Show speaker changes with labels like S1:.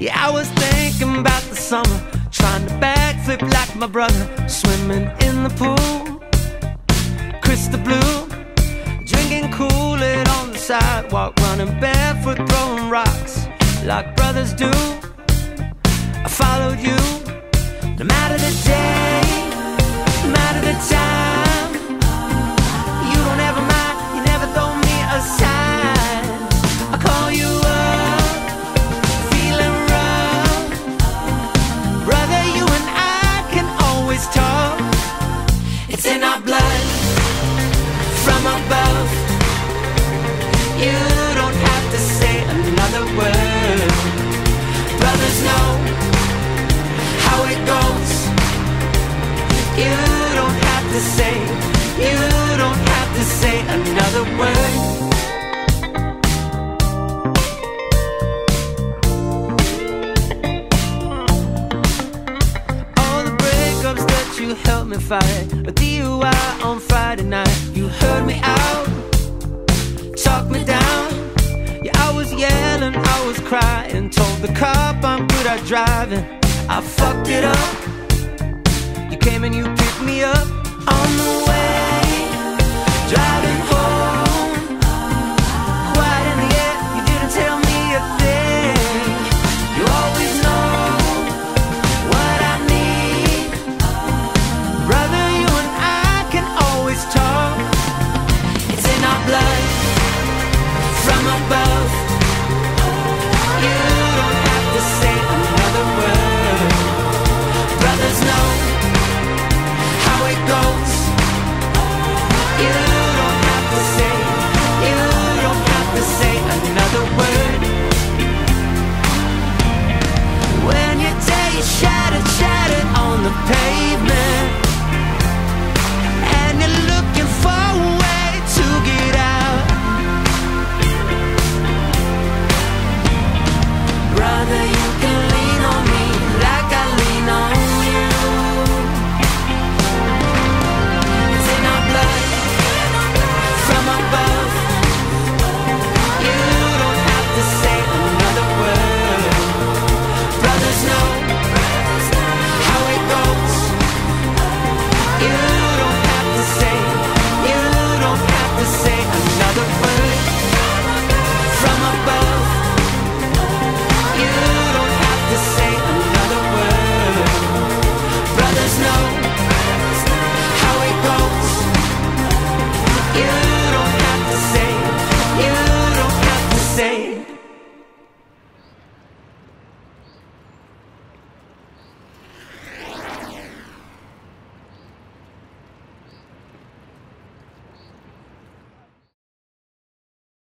S1: Yeah, I was thinking about the summer, trying to backflip like my brother, swimming in the pool, crystal blue, sidewalk, running barefoot, throwing rocks like brothers do. You helped me fight, a DUI on Friday night, you heard me out, talked me down. Yeah, I was yelling, I was crying, told the cop I'm good at driving. I fucked it up. You came and you picked me up on the.